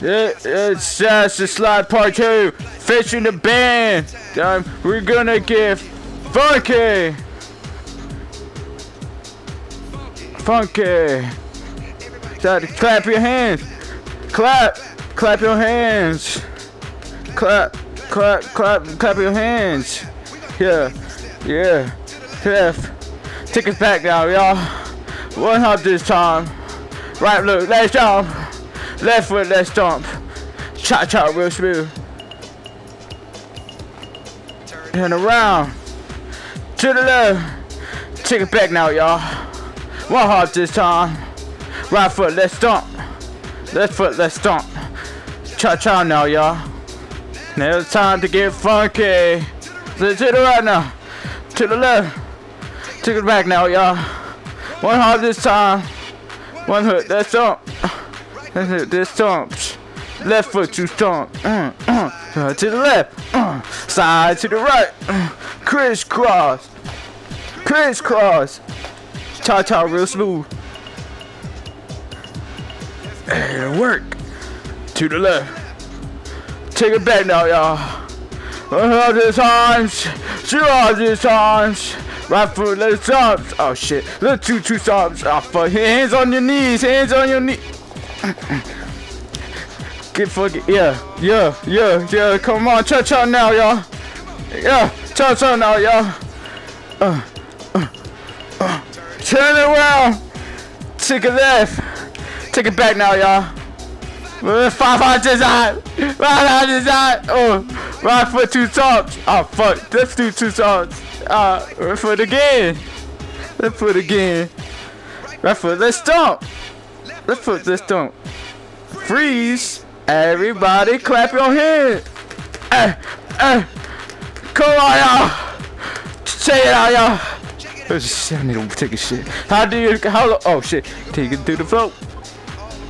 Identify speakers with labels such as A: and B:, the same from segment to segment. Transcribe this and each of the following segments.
A: Yeah, it's just a slide part two. Fishing the band. Um, we're gonna get funky. Funky. So clap your hands. Clap. Clap your hands. Clap. Clap. Clap. Clap your hands. Yeah. Yeah. Take it back now, y'all. One hop this time. Right, look, let's jump. Left foot, let's jump. Cha cha, real smooth. Turn around. To the left. Take it back now, y'all. One hop this time. Right foot, let's stomp. Left foot, let's stomp. Cha cha now, y'all. Now it's time to get funky. So to the right now. To the left. Take it back now, y'all. One hop this time. One hook, let's stomp. Let's hit this stomps. Left foot, you stomp. Uh, to the left. Uh, side to the right. Uh, crisscross. Crisscross. Cha cha, real smooth. And work. To the left. Take it back now, y'all. One hundred times. Two hundred times. Right foot, let's jump. Oh shit. Let's two two stomps. Oh fuck. Hands on your knees. Hands on your knees. Get fucking yeah, yeah, yeah, yeah. Come on, cha cha now, y'all. Yeah, cha cha now, y'all. Uh, uh, uh. Turn around. Take a left. Take it back now, y'all. Uh, Five hundred side. Five hundred side. Oh, right foot two stops. Oh fuck. Let's do two stops. Uh, right foot again. Left foot again. Right foot. Let's stomp. Left foot. Let's stomp. Freeze. Everybody clap your hands. Eh, eh. Come on, y'all. Say it out, y'all. I need to take a shit. How do you, how, oh shit. Take it to the float.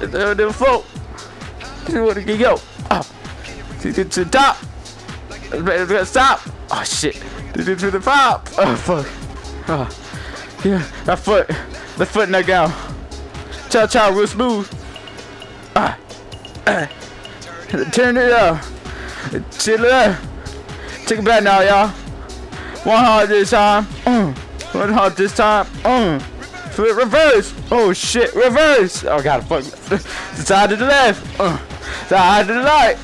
A: To the float. What to go? Oh. Take it to the top. Let's Stop. Oh shit. Take it to the top. Oh fuck. Oh. Yeah, that foot. The foot knock down. Cha cha, real smooth. Ah. Ah. Turn it up. Chill it up. Take it back now, y'all. One hard this time. Mm. One hard this time. Mm. Flip reverse. Oh shit, reverse. Oh god, fuck. the Side to the left. Uh. Side to the right.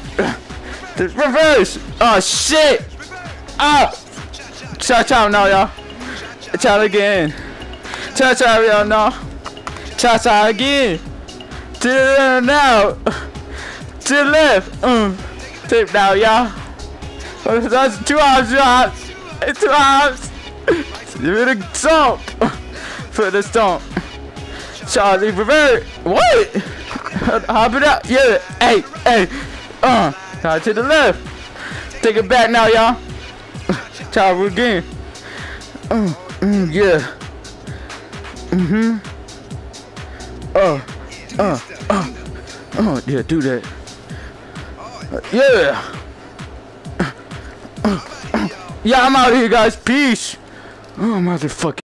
A: The reverse. Oh shit. Ah. Cha cha now, y'all. Cha again. Cha cha, y'all now. Cha cha again. To the now. To the left. Um. Tip now, y'all. That's two arms, two arms. Two arms. Give it a stomp. For the stomp. Charlie revert. What? Hop it up. Yeah. Hey, hey. Uh. Now to the left. Take it back now, y'all. Charlie again. Uh, mm, yeah. Mm-hmm. Oh. Uh. Uh. Oh, yeah, do that. Uh, yeah. Yeah, I'm out of here, guys. Peace. Oh, motherfucker.